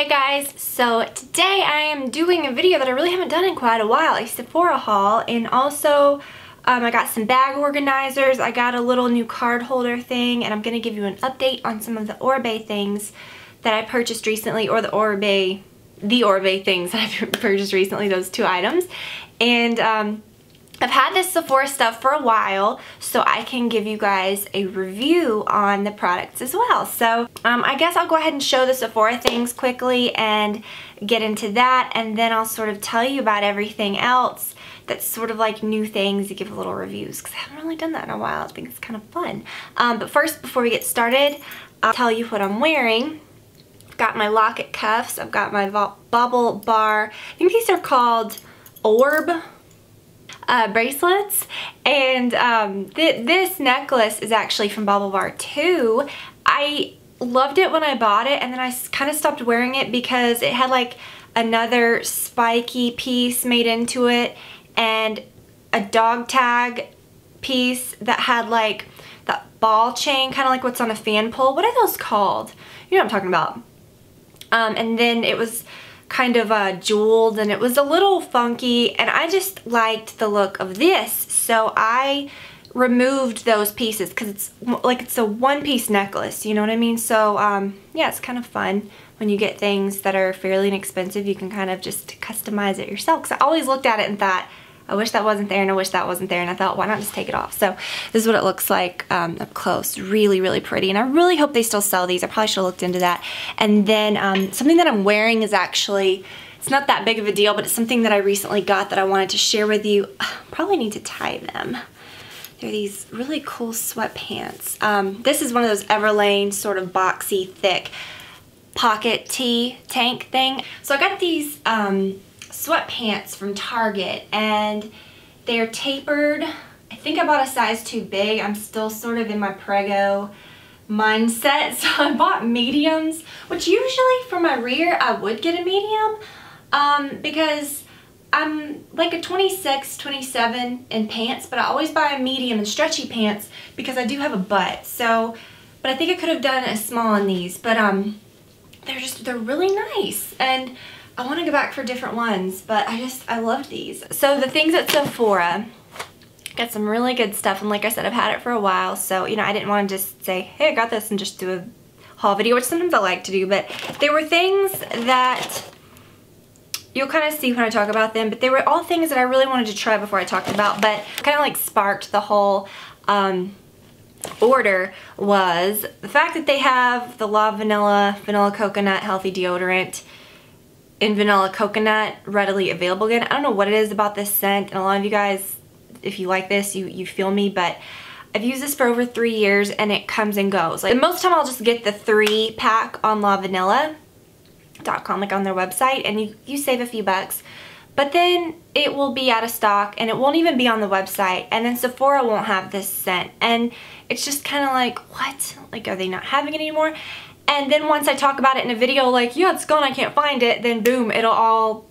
Hey guys, so today I am doing a video that I really haven't done in quite a while, a Sephora haul, and also um, I got some bag organizers, I got a little new card holder thing, and I'm going to give you an update on some of the Oribe things that I purchased recently, or the Oribe, the Oribe things that I've purchased recently, those two items. And um, I've had this Sephora stuff for a while, so I can give you guys a review on the products as well. So um, I guess I'll go ahead and show the Sephora things quickly and get into that, and then I'll sort of tell you about everything else that's sort of like new things to give a little reviews, because I haven't really done that in a while. I think it's kind of fun. Um, but first, before we get started, I'll tell you what I'm wearing. I've got my locket cuffs. I've got my BaubleBar. I think these are called Orb uh, bracelets. And um, th this necklace is actually from BaubleBar too. I loved it when I bought it and then I kind of stopped wearing it because it had like another spiky piece made into it and a dog tag piece that had like that ball chain, kind of like what's on a fan pole. What are those called? You know what I'm talking about. Um, and then it was kind of uh, jeweled and it was a little funky and I just liked the look of this. So I removed those pieces because it's like it's a one-piece necklace you know what I mean? So um, yeah it's kind of fun. When you get things that are fairly inexpensive you can kind of just customize it yourself because I always looked at it and thought I wish that wasn't there and I wish that wasn't there and I thought why not just take it off. So this is what it looks like um, up close. Really, really pretty and I really hope they still sell these. I probably should have looked into that. And then um, something that I'm wearing is actually, it's not that big of a deal but it's something that I recently got that I wanted to share with you. Probably need to tie them. They're these really cool sweatpants. Um, this is one of those Everlane sort of boxy, thick pocket tee tank thing. So I got these um, sweatpants from Target and they're tapered. I think I bought a size too big. I'm still sort of in my prego mindset. So I bought mediums, which usually for my rear I would get a medium um, because I'm like a 26, 27 in pants, but I always buy a medium in stretchy pants because I do have a butt. So, but I think I could have done a small in these, but um, they're just, they're really nice. And I want to go back for different ones, but I just, I love these. So the things at Sephora, got some really good stuff. And like I said, I've had it for a while. So, you know, I didn't want to just say, hey, I got this and just do a haul video, which sometimes I like to do. But there were things that you'll kind of see when I talk about them. But they were all things that I really wanted to try before I talked about. But kind of like sparked the whole um, order was the fact that they have the La Vanilla, Vanilla Coconut Healthy Deodorant in vanilla coconut readily available again. I don't know what it is about this scent and a lot of you guys, if you like this, you, you feel me, but I've used this for over three years and it comes and goes. Like most of the time I'll just get the three pack on lavanilla.com like on their website and you, you save a few bucks. But then it will be out of stock and it won't even be on the website and then Sephora won't have this scent and it's just kind of like what like are they not having it anymore and then once I talk about it in a video like, yeah, it's gone, I can't find it, then boom, it'll all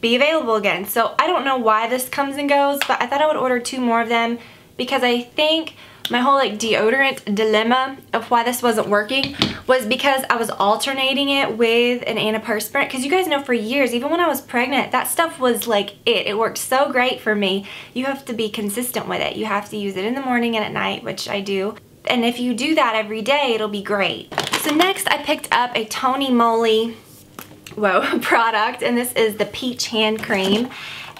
be available again. So I don't know why this comes and goes, but I thought I would order two more of them because I think my whole like deodorant dilemma of why this wasn't working was because I was alternating it with an antiperspirant. Because you guys know for years even when I was pregnant that stuff was like it. It worked so great for me. You have to be consistent with it. You have to use it in the morning and at night which I do. And if you do that every day it'll be great so next I picked up a Tony Moly whoa, product and this is the Peach Hand Cream.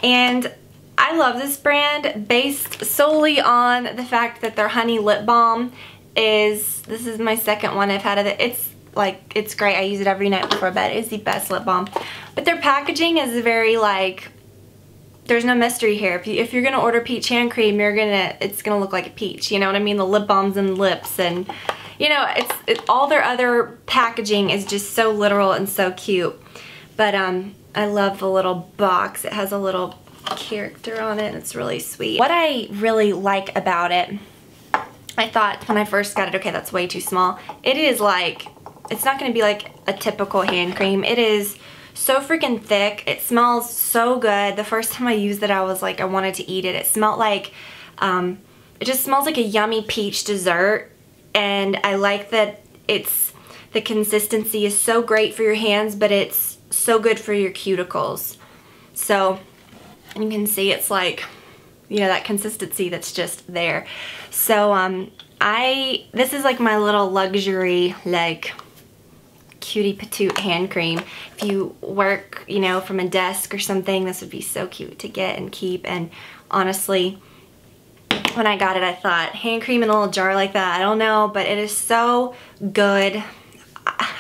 And I love this brand based solely on the fact that their honey lip balm is, this is my second one I've had of it. It's like, it's great. I use it every night before bed. It's the best lip balm. But their packaging is very like, there's no mystery here. If, you, if you're going to order peach hand cream, you're going to, it's going to look like a peach. You know what I mean? The lip balms and lips and you know, it's it, all their other packaging is just so literal and so cute. But um, I love the little box. It has a little character on it. It's really sweet. What I really like about it, I thought when I first got it, okay, that's way too small. It is like, it's not going to be like a typical hand cream. It is so freaking thick. It smells so good. The first time I used it, I was like, I wanted to eat it. It smelled like, um, it just smells like a yummy peach dessert and I like that it's the consistency is so great for your hands, but it's so good for your cuticles. So you can see it's like, you know, that consistency that's just there. So um, I, this is like my little luxury, like, cutie patootie hand cream. If you work, you know, from a desk or something, this would be so cute to get and keep. And honestly, when I got it, I thought, hand cream in a little jar like that, I don't know, but it is so good.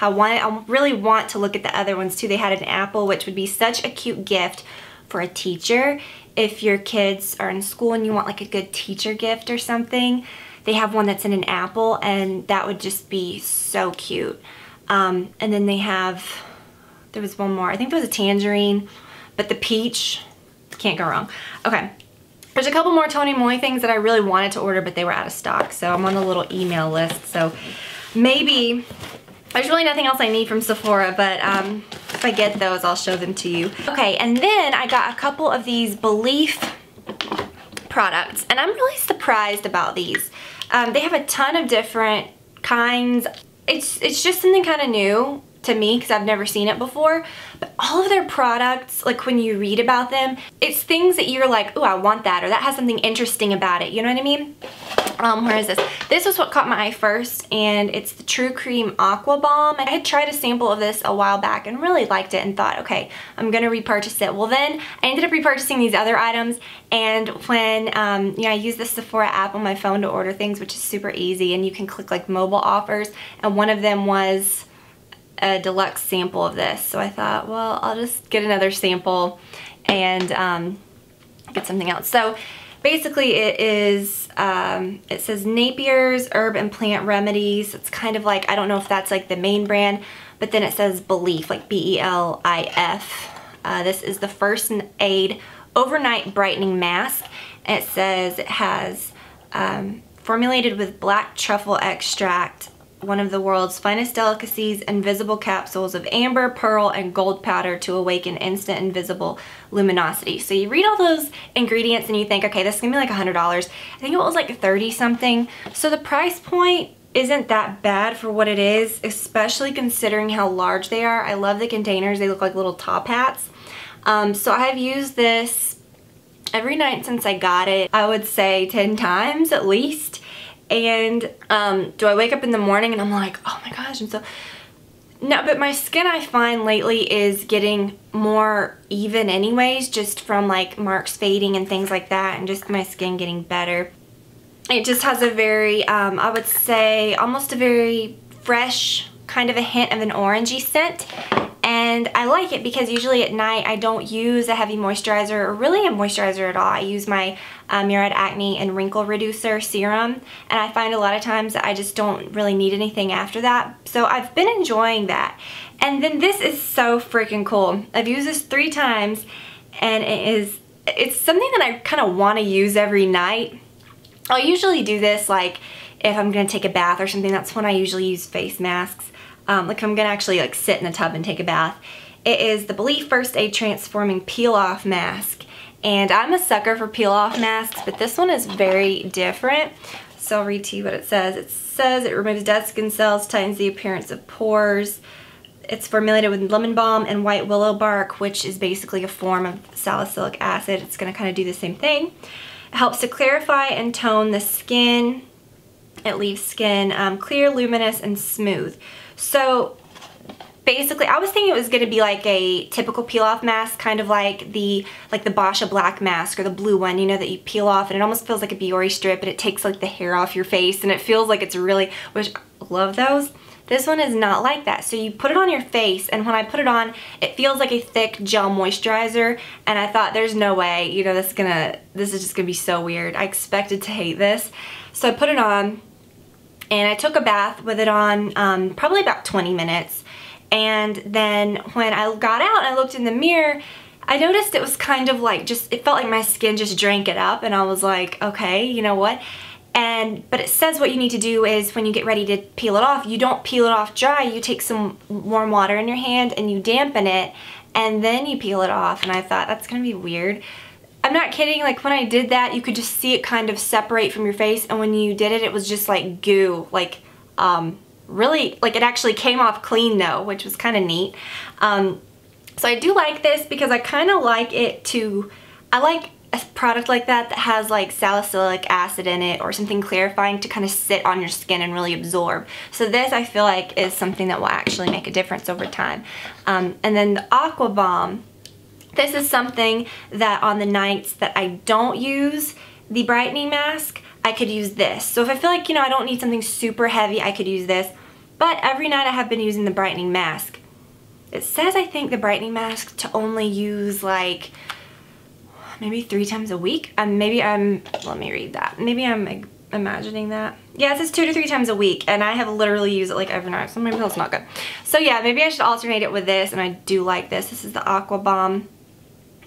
I want, I really want to look at the other ones too. They had an apple, which would be such a cute gift for a teacher. If your kids are in school and you want like a good teacher gift or something, they have one that's in an apple and that would just be so cute. Um, and then they have, there was one more, I think there was a tangerine, but the peach, can't go wrong. Okay, there's a couple more Tony Moly things that I really wanted to order, but they were out of stock. So I'm on a little email list. So maybe, there's really nothing else I need from Sephora, but um, if I get those, I'll show them to you. Okay, and then I got a couple of these Belif products, and I'm really surprised about these. Um, they have a ton of different kinds. It's, it's just something kind of new to me because I've never seen it before. But all of their products, like when you read about them, it's things that you're like, oh, I want that, or that has something interesting about it. You know what I mean? Um, where is this? This was what caught my eye first, and it's the True Cream Aqua Bomb. I had tried a sample of this a while back and really liked it and thought, okay, I'm gonna repurchase it. Well then, I ended up repurchasing these other items, and when, um, you know, I use the Sephora app on my phone to order things, which is super easy, and you can click like mobile offers, and one of them was a deluxe sample of this. So I thought, well, I'll just get another sample and um, get something else. So basically it is, um, it says Napier's Herb and Plant Remedies. It's kind of like, I don't know if that's like the main brand, but then it says Belif, like B-E-L-I-F. Uh, this is the First Aid Overnight Brightening Mask. And it says it has um, formulated with black truffle extract, one of the world's finest delicacies, invisible capsules of amber, pearl, and gold powder to awaken instant invisible luminosity. So you read all those ingredients and you think, okay, this is gonna be like $100. I think it was like 30 something. So the price point isn't that bad for what it is, especially considering how large they are. I love the containers. They look like little top hats. Um, so I have used this every night since I got it. I would say 10 times at least. And um, do I wake up in the morning and I'm like, oh my gosh, I'm so... No, but my skin I find lately is getting more even anyways, just from like marks fading and things like that, and just my skin getting better. It just has a very, um, I would say, almost a very fresh, kind of a hint of an orangey scent and I like it because usually at night I don't use a heavy moisturizer or really a moisturizer at all. I use my uh, Murad Acne and Wrinkle Reducer Serum and I find a lot of times that I just don't really need anything after that. So I've been enjoying that. And then this is so freaking cool. I've used this three times and it is, it's something that I kind of want to use every night. I'll usually do this like if I'm to take a bath or something. That's when I usually use face masks um, like I'm gonna actually like sit in the tub and take a bath. It is the Belif First Aid Transforming Peel Off Mask. And I'm a sucker for peel off masks, but this one is very different. So I'll read to you what it says. It says it removes dead skin cells, tightens the appearance of pores. It's formulated with lemon balm and white willow bark, which is basically a form of salicylic acid. It's gonna kind of do the same thing. It helps to clarify and tone the skin. It leaves skin um, clear, luminous, and smooth. So basically I was thinking it was going to be like a typical peel off mask kind of like the like the Boscia black mask or the blue one you know that you peel off and it almost feels like a Biore strip but it takes like the hair off your face and it feels like it's really which I love those. This one is not like that. So you put it on your face and when I put it on it feels like a thick gel moisturizer and I thought there's no way you know this is gonna this is just gonna be so weird. I expected to hate this. So I put it on and I took a bath with it on um, probably about 20 minutes. And then when I got out and I looked in the mirror I noticed it was kind of like just it felt like my skin just drank it up. And I was like okay you know what? And but it says what you need to do is when you get ready to peel it off you don't peel it off dry. You take some warm water in your hand and you dampen it and then you peel it off. And I thought that's gonna be weird I'm not kidding, like when I did that, you could just see it kind of separate from your face, and when you did it, it was just like goo, like um, really, like it actually came off clean though, which was kind of neat. Um, so I do like this because I kind of like it to, I like a product like that that has like salicylic acid in it or something clarifying to kind of sit on your skin and really absorb. So this I feel like is something that will actually make a difference over time. Um, and then the Aqua Bomb, this is something that on the nights that I don't use the brightening mask, I could use this. So if I feel like, you know, I don't need something super heavy, I could use this. But every night I have been using the brightening mask. It says, I think, the brightening mask to only use like maybe three times a week. Um, maybe I'm, let me read that. Maybe I'm imagining that. Yeah, it says two to three times a week, and I have literally used it like every night, so maybe that's not good. So yeah, maybe I should alternate it with this, and I do like this. This is the Aqua Bomb,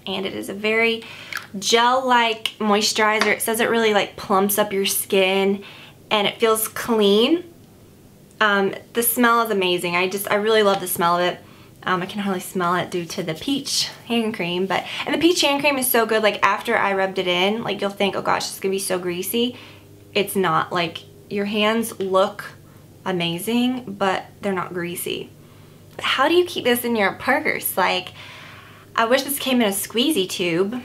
and it is a very gel-like moisturizer. It says it really like plumps up your skin, and it feels clean. Um, the smell is amazing. I just, I really love the smell of it. Um, I can hardly smell it due to the peach hand cream, but, and the peach hand cream is so good, like after I rubbed it in, like you'll think, oh gosh, it's gonna be so greasy. It's not, like your hands look amazing, but they're not greasy. But how do you keep this in your purse? Like, I wish this came in a squeezy tube.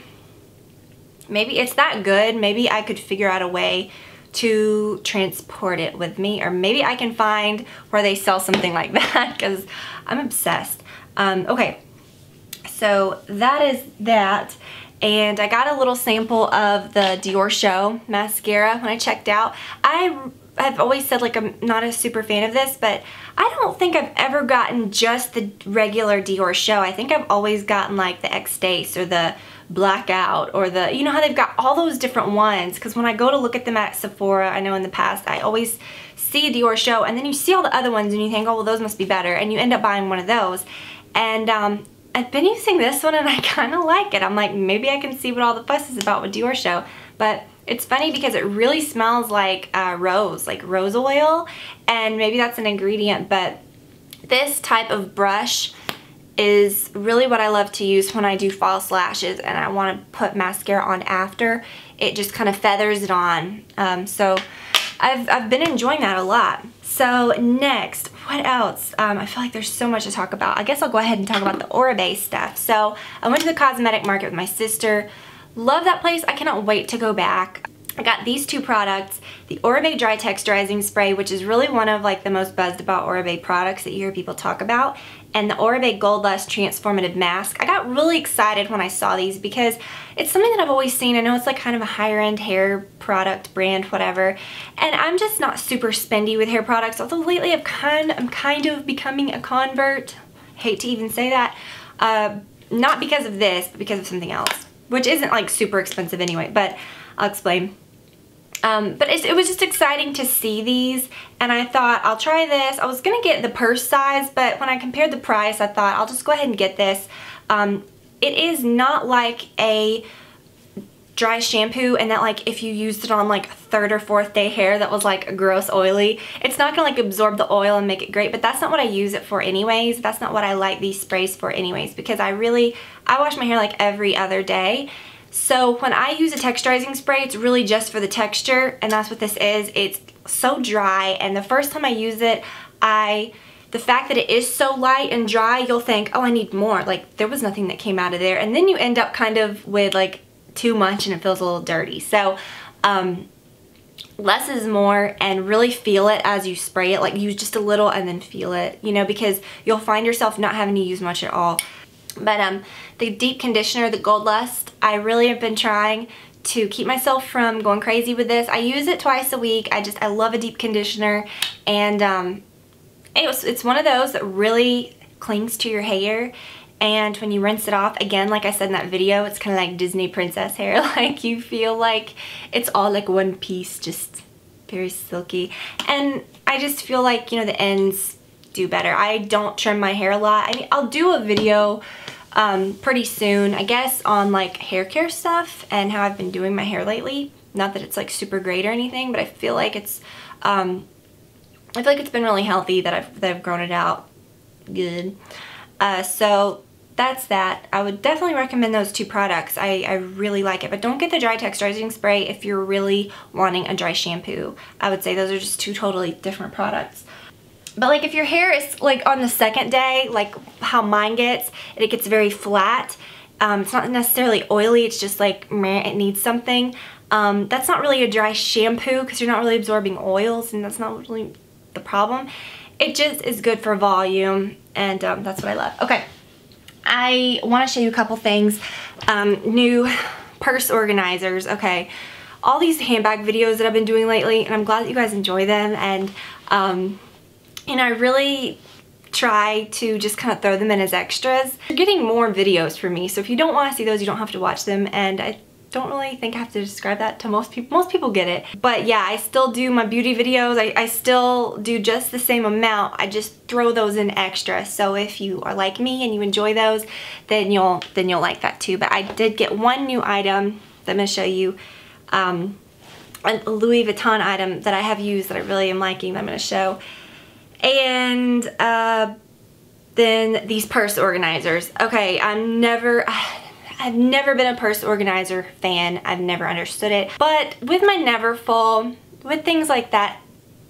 Maybe it's that good. Maybe I could figure out a way to transport it with me or maybe I can find where they sell something like that because I'm obsessed. Um, okay, so that is that. And I got a little sample of the Diorshow mascara when I checked out. I have always said like I'm not a super fan of this, but I don't think I've ever gotten just the regular Diorshow. I think I've always gotten like the X-Stace or the Blackout or the, you know how they've got all those different ones. Because when I go to look at them at Sephora, I know in the past, I always see a Diorshow and then you see all the other ones and you think, oh, well, those must be better. And you end up buying one of those. And um, I've been using this one and I kind of like it. I'm like, maybe I can see what all the fuss is about with Diorshow. But it's funny because it really smells like uh, rose, like rose oil. And maybe that's an ingredient, but this type of brush is really what I love to use when I do false lashes and I want to put mascara on after. It just kind of feathers it on. Um, so I've, I've been enjoying that a lot. So next, what else? Um, I feel like there's so much to talk about. I guess I'll go ahead and talk about the Oribe stuff. So I went to the cosmetic market with my sister. Love that place. I cannot wait to go back. I got these two products, the Oribe Dry Texturizing Spray, which is really one of like the most buzzed about Oribe products that you hear people talk about, and the Oribe Gold Lust Transformative Mask. I got really excited when I saw these because it's something that I've always seen. I know it's like kind of a higher end hair product brand, whatever, and I'm just not super spendy with hair products, although lately I've kind, I'm kind of becoming a convert. hate to even say that. Uh, not because of this, but because of something else, which isn't like super expensive anyway, but I'll explain. Um, but it was just exciting to see these and I thought I'll try this. I was going to get the purse size but when I compared the price I thought I'll just go ahead and get this. Um, it is not like a dry shampoo and that like if you used it on like third or fourth day hair that was like gross oily it's not gonna like absorb the oil and make it great but that's not what I use it for anyways that's not what I like these sprays for anyways because I really I wash my hair like every other day so when I use a texturizing spray, it's really just for the texture, and that's what this is. It's so dry, and the first time I use it, I the fact that it is so light and dry, you'll think, oh, I need more. Like, there was nothing that came out of there. And then you end up kind of with, like, too much and it feels a little dirty. So, um, less is more and really feel it as you spray it. Like, use just a little and then feel it, you know, because you'll find yourself not having to use much at all. But um, the deep conditioner, the Gold Lust, I really have been trying to keep myself from going crazy with this. I use it twice a week. I just, I love a deep conditioner. And um, it was, it's one of those that really clings to your hair. And when you rinse it off, again, like I said in that video, it's kind of like Disney princess hair. Like you feel like it's all like one piece, just very silky. And I just feel like, you know, the ends do better. I don't trim my hair a lot. I mean, I'll do a video um, pretty soon, I guess, on like hair care stuff and how I've been doing my hair lately. Not that it's like super great or anything, but I feel like it's, um, I feel like it's been really healthy that I've, that I've grown it out good. Uh, so that's that. I would definitely recommend those two products. I, I really like it, but don't get the dry texturizing spray if you're really wanting a dry shampoo. I would say those are just two totally different products. But like if your hair is like on the second day, like how mine gets, it gets very flat. Um, it's not necessarily oily, it's just like meh, it needs something. Um, that's not really a dry shampoo because you're not really absorbing oils and that's not really the problem. It just is good for volume and um, that's what I love. Okay, I want to show you a couple things. Um, new purse organizers, okay. All these handbag videos that I've been doing lately and I'm glad that you guys enjoy them and um, and I really try to just kind of throw them in as extras. You're getting more videos from me, so if you don't want to see those, you don't have to watch them, and I don't really think I have to describe that to most people. Most people get it. But yeah, I still do my beauty videos. I, I still do just the same amount. I just throw those in extra. So if you are like me and you enjoy those, then you'll then you'll like that too. But I did get one new item that I'm to show you. Um, a Louis Vuitton item that I have used that I really am liking that I'm going to show. And uh, then these purse organizers. Okay, I'm never... I've never been a purse organizer fan. I've never understood it. But with my Neverfull, with things like that,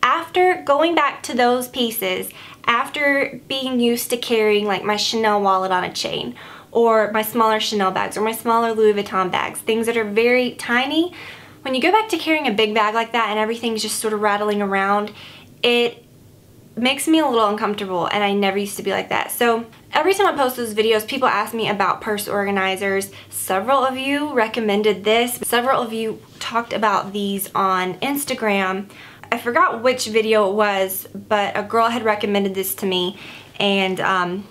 after going back to those pieces, after being used to carrying like my Chanel wallet on a chain, or my smaller Chanel bags, or my smaller Louis Vuitton bags, things that are very tiny, when you go back to carrying a big bag like that and everything's just sort of rattling around, it makes me a little uncomfortable and I never used to be like that. So every time I post those videos, people ask me about purse organizers. Several of you recommended this. Several of you talked about these on Instagram. I forgot which video it was, but a girl had recommended this to me and um,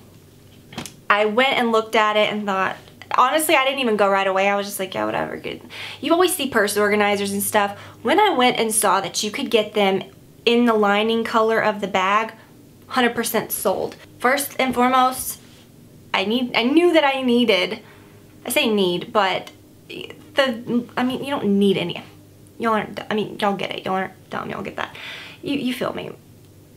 I went and looked at it and thought, honestly I didn't even go right away I was just like yeah whatever good you always see purse organizers and stuff when I went and saw that you could get them in the lining color of the bag, 100% sold. First and foremost, I need I knew that I needed, I say need, but the, I mean, you don't need any. Y'all aren't, I mean, y'all get it. Y'all aren't dumb. Y'all get that. You, you feel me.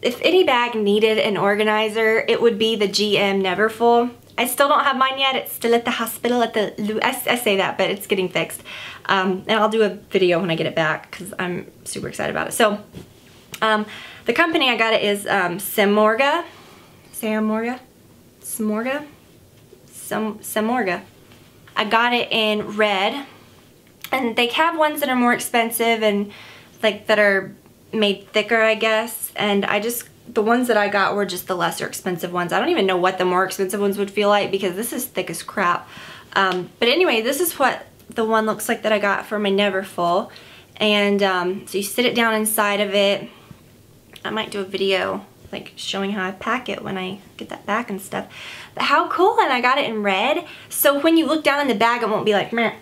If any bag needed an organizer, it would be the GM Neverfull. I still don't have mine yet. It's still at the hospital at the, I, I say that, but it's getting fixed. Um, and I'll do a video when I get it back because I'm super excited about it. So um, the company I got it is um, Samorga. Samorga? Samorga? Sam Samorga. I got it in red. And they have ones that are more expensive and like that are made thicker, I guess. And I just, the ones that I got were just the lesser expensive ones. I don't even know what the more expensive ones would feel like because this is thick as crap. Um, but anyway, this is what the one looks like that I got for my Neverfull. And um, so you sit it down inside of it. I might do a video like showing how I pack it when I get that back and stuff. But how cool, and I got it in red. So when you look down in the bag, it won't be like, meh.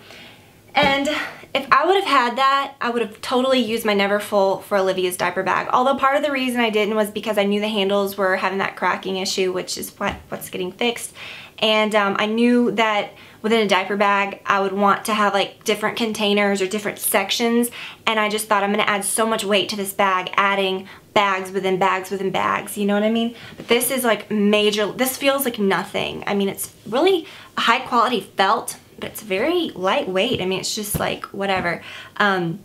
And if I would have had that, I would have totally used my Neverfull for Olivia's diaper bag. Although part of the reason I didn't was because I knew the handles were having that cracking issue, which is what, what's getting fixed. And um, I knew that within a diaper bag, I would want to have like different containers or different sections. And I just thought I'm gonna add so much weight to this bag, adding bags within bags within bags, you know what I mean? But this is like major, this feels like nothing. I mean, it's really high quality felt, but it's very lightweight. I mean, it's just like whatever. Um,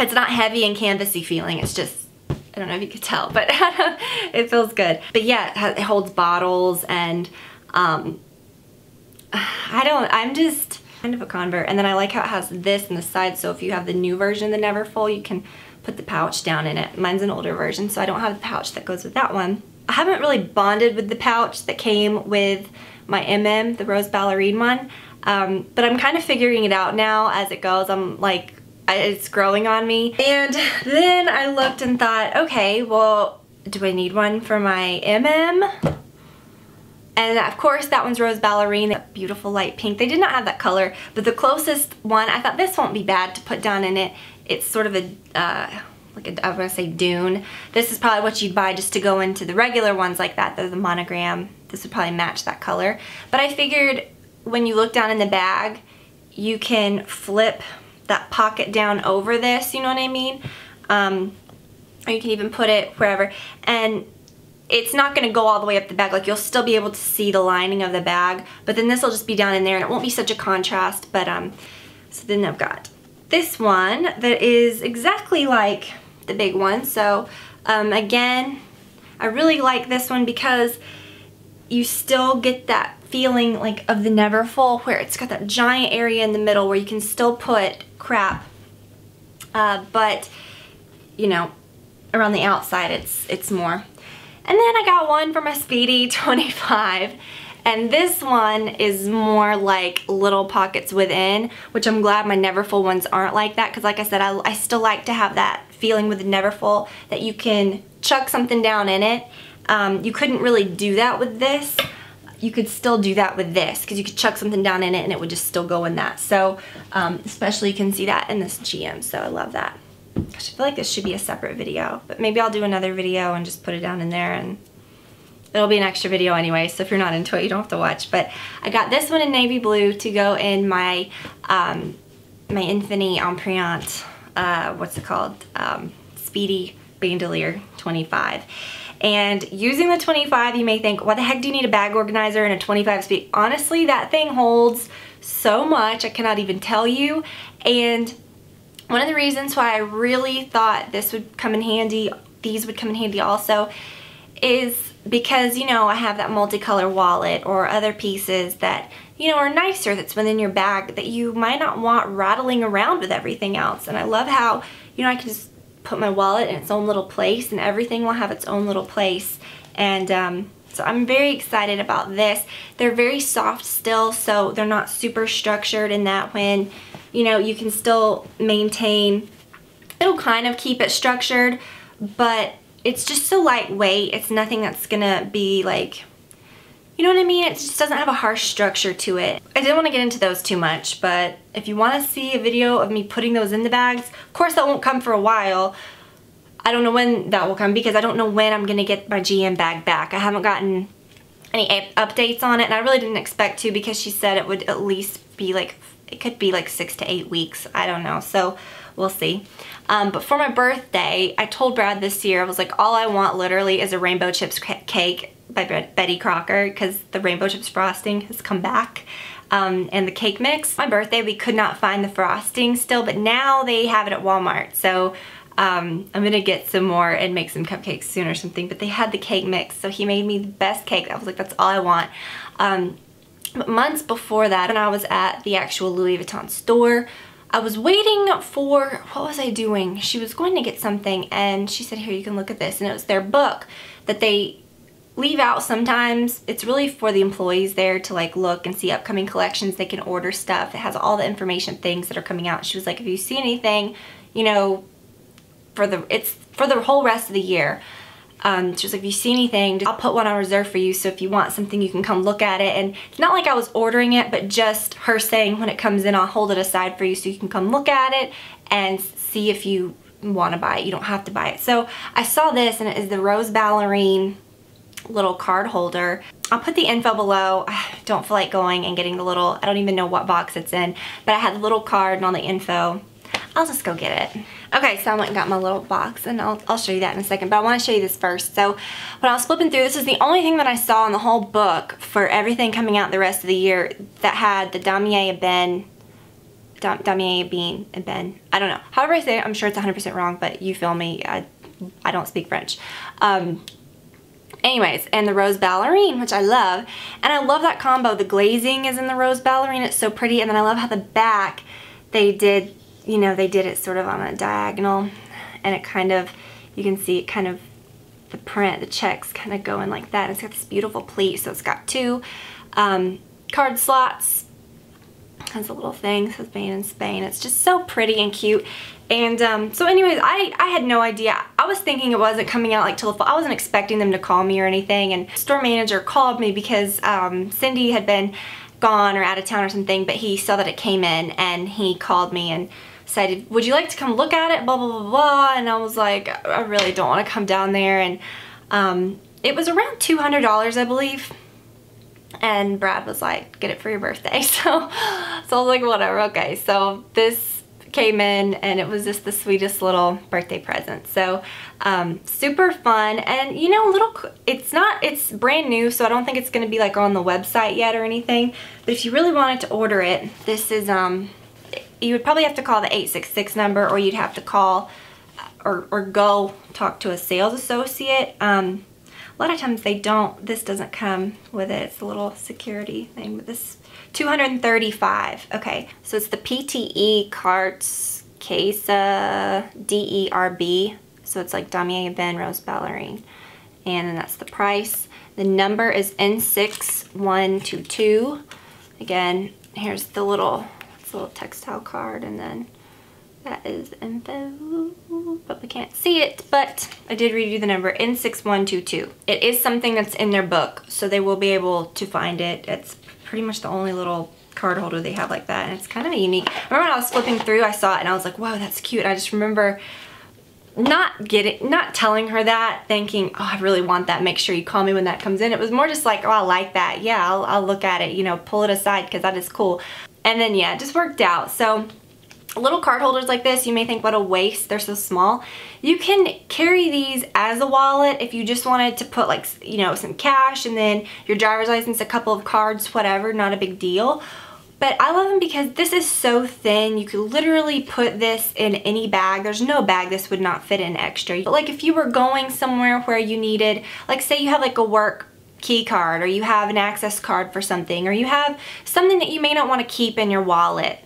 it's not heavy and canvasy feeling. It's just, I don't know if you could tell, but it feels good. But yeah, it holds bottles and um, I don't, I'm just kind of a convert. And then I like how it has this in the side. So if you have the new version, the Neverfull, you can put the pouch down in it. Mine's an older version, so I don't have the pouch that goes with that one. I haven't really bonded with the pouch that came with my MM, the Rose Ballerine one, um, but I'm kind of figuring it out now as it goes. I'm like, it's growing on me. And then I looked and thought, okay, well, do I need one for my MM? And of course that one's Rose Ballerine, beautiful light pink. They did not have that color, but the closest one, I thought this won't be bad to put down in it it's sort of a, uh, like a, I was gonna say dune. This is probably what you'd buy just to go into the regular ones like that. They're the monogram. This would probably match that color. But I figured when you look down in the bag, you can flip that pocket down over this, you know what I mean? Um, or you can even put it wherever. And it's not going to go all the way up the bag. Like you'll still be able to see the lining of the bag, but then this will just be down in there and it won't be such a contrast. But um, so then I've got this one that is exactly like the big one. So um, again, I really like this one because you still get that feeling like of the Neverfull where it's got that giant area in the middle where you can still put crap uh, but you know around the outside it's it's more and then I got one for my Speedy 25 and this one is more like little pockets within, which I'm glad my Neverfull ones aren't like that because like I said, I, I still like to have that feeling with Neverfull that you can chuck something down in it. Um, you couldn't really do that with this. You could still do that with this because you could chuck something down in it and it would just still go in that. So um, especially you can see that in this GM, so I love that. Gosh, I feel like this should be a separate video, but maybe I'll do another video and just put it down in there and It'll be an extra video anyway, so if you're not into it, you don't have to watch. But I got this one in navy blue to go in my um, my Infinity Empreinte, uh, what's it called? Um, Speedy Bandolier 25. And using the 25, you may think, what the heck do you need a bag organizer and a 25 speed? Honestly, that thing holds so much, I cannot even tell you. And one of the reasons why I really thought this would come in handy, these would come in handy also, is because, you know, I have that multicolor wallet or other pieces that, you know, are nicer that's within your bag that you might not want rattling around with everything else. And I love how, you know, I can just put my wallet in its own little place and everything will have its own little place. And um, so I'm very excited about this. They're very soft still, so they're not super structured in that when, you know, you can still maintain, it'll kind of keep it structured, but it's just so lightweight. It's nothing that's gonna be like, you know what I mean? It just doesn't have a harsh structure to it. I didn't want to get into those too much, but if you want to see a video of me putting those in the bags, of course that won't come for a while. I don't know when that will come because I don't know when I'm going to get my GM bag back. I haven't gotten any updates on it and I really didn't expect to because she said it would at least be like, it could be like six to eight weeks. I don't know. So we'll see. Um, but for my birthday, I told Brad this year, I was like, all I want literally is a Rainbow Chips cake by Betty Crocker because the Rainbow Chips frosting has come back. Um, and the cake mix. My birthday, we could not find the frosting still, but now they have it at Walmart. So um, I'm gonna get some more and make some cupcakes soon or something, but they had the cake mix, so he made me the best cake. I was like, that's all I want. Um, months before that, when I was at the actual Louis Vuitton store, I was waiting for, what was I doing? She was going to get something and she said, here, you can look at this. And it was their book that they leave out sometimes. It's really for the employees there to like look and see upcoming collections. They can order stuff. It has all the information things that are coming out. She was like, if you see anything, you know, for the, it's for the whole rest of the year. Um, she was like, if you see anything, I'll put one on reserve for you. So if you want something, you can come look at it. And it's not like I was ordering it, but just her saying when it comes in, I'll hold it aside for you so you can come look at it and see if you want to buy it. You don't have to buy it. So I saw this and it is the Rose Ballerine little card holder. I'll put the info below. I don't feel like going and getting the little, I don't even know what box it's in, but I had the little card and all the info. I'll just go get it. Okay, so I went and got my little box and I'll, I'll show you that in a second, but I want to show you this first. So when I was flipping through, this is the only thing that I saw in the whole book for everything coming out the rest of the year that had the Damier Ben, Damier Bean and Ben. I don't know. However I say it, I'm sure it's 100% wrong, but you feel me. I, I don't speak French. Um, anyways, and the Rose Ballerine, which I love. And I love that combo. The glazing is in the Rose Ballerine. It's so pretty. And then I love how the back, they did you know, they did it sort of on a diagonal and it kind of, you can see it kind of, the print, the checks kind of going like that. It's got this beautiful pleat, so it's got two um, card slots. Has a little thing, says Made in Spain. It's just so pretty and cute. And um, so anyways, I, I had no idea. I was thinking it wasn't coming out like till the fall. I wasn't expecting them to call me or anything. And store manager called me because um, Cindy had been gone or out of town or something, but he saw that it came in and he called me and said, would you like to come look at it, blah, blah, blah, blah. And I was like, I really don't want to come down there. And um, it was around $200, I believe. And Brad was like, get it for your birthday. So, so I was like, whatever, okay. So this came in and it was just the sweetest little birthday present. So um, super fun and you know, little, it's not, it's brand new, so I don't think it's gonna be like on the website yet or anything. But if you really wanted to order it, this is, um, you would probably have to call the 866 number or you'd have to call or, or go talk to a sales associate. Um, A lot of times they don't, this doesn't come with it. It's a little security thing, but this 235. Okay, so it's the PTE Carts Casa DERB. So it's like Damier Ben Rose Ballerine. And then that's the price. The number is N6122. Again, here's the little, little textile card and then that is info, but we can't see it, but I did read you the number, N6122. It is something that's in their book, so they will be able to find it. It's pretty much the only little card holder they have like that, and it's kind of unique. remember when I was flipping through, I saw it, and I was like, wow, that's cute. I just remember not getting, not telling her that, thinking, oh, I really want that. Make sure you call me when that comes in. It was more just like, oh, I like that. Yeah, I'll, I'll look at it, you know, pull it aside because that is cool. And then, yeah, it just worked out. So little card holders like this, you may think what a waste, they're so small. You can carry these as a wallet if you just wanted to put like, you know, some cash and then your driver's license, a couple of cards, whatever, not a big deal. But I love them because this is so thin. You could literally put this in any bag. There's no bag this would not fit in extra. But like if you were going somewhere where you needed, like say you have like a work key card or you have an access card for something or you have something that you may not want to keep in your wallet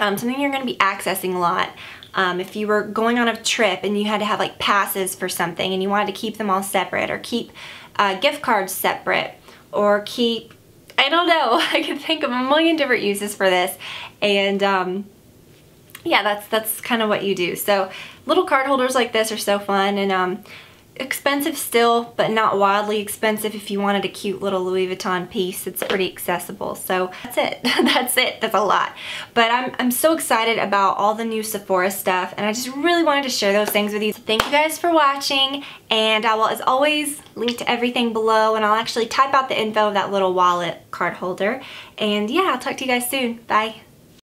um, something you're going to be accessing a lot. Um, if you were going on a trip and you had to have like passes for something and you wanted to keep them all separate or keep uh, gift cards separate or keep, I don't know, I can think of a million different uses for this and um, yeah, that's that's kind of what you do. So little card holders like this are so fun and um, expensive still, but not wildly expensive if you wanted a cute little Louis Vuitton piece. It's pretty accessible. So that's it. that's it. That's a lot. But I'm, I'm so excited about all the new Sephora stuff and I just really wanted to share those things with you. So thank you guys for watching and I will, as always, link to everything below and I'll actually type out the info of that little wallet card holder. And yeah, I'll talk to you guys soon. Bye.